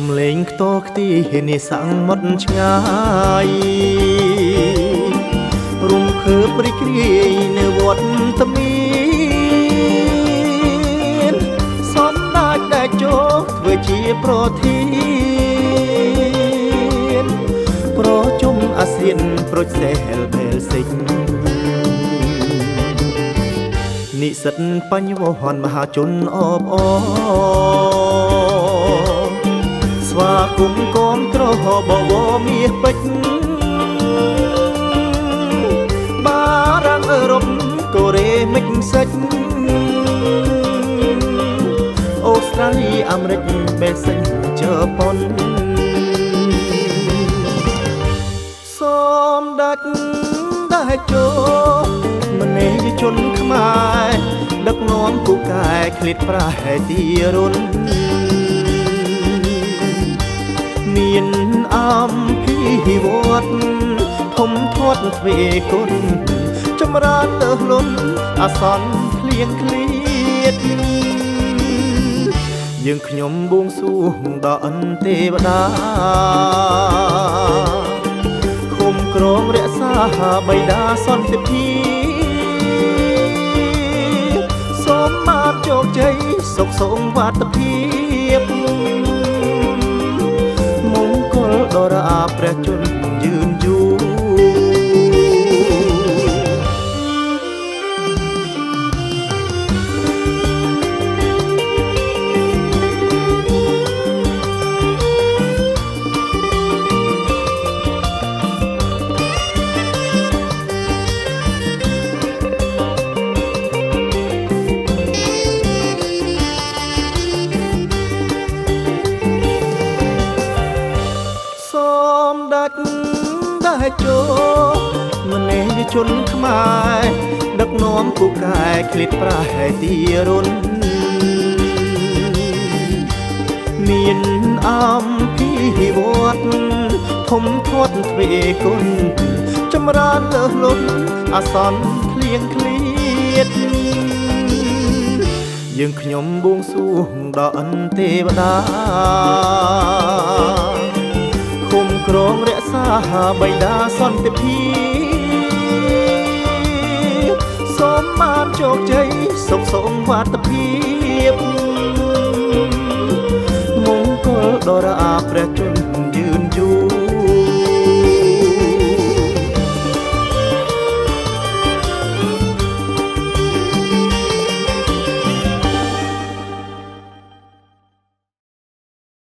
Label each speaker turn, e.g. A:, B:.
A: សំលេងខ្ទរខ្ទីនេះសាំងមុតឆ្ងាយរុំភើបរីករាយនៅវត្តត្មៀនសំដាច់ដែលចូលធ្វើជាប្រធានប្រជុំអាស៊ានប្រូចសេលបេលសិចនិស្សិតបញ្ញវហនមហាជនអបអ ស្វាគមន៍កូនក្របវមាសពេជ្របារាំងអឺរ៉ុបកូរ៉េមិចសិចអូស្ត្រាលីអាមេរិកបេសិចជប៉ុនសូមដាច់ដែលចូលមនេយជនខ្មែរដឹកនាំពូកែឃ្លាតប្រហែទីរុនមាន អំពីវត្តធំធាត់ទ្វេគុណចម្រើនលើលុនអាសន្នឃ្លៀងឃ្លៀតយើងខ្ញុំបួងសួងដល់អន្ទេវតាគុំក្រងរក្សាបៃតាសន្តិភាពសូមបានជោគជ័យសុខសងវត្តភាព រាព្រះ ដែលចូលមនេយជនខ្មែរដឹកនាំពូកែឃ្លាតប្រហែទីរុនមានអំពីវត្តធំធាត់ទ្វេគុណចម្រើនលើសលុនអាសន្នឃ្លៀងឃ្លាតយើងខ្ញុំបួងសួងដល់អន្ទេវតាគុំក្រង រក្សាបៃតាសន្តិភាពសូមបានជោគជ័យសុខសងវត្តភាព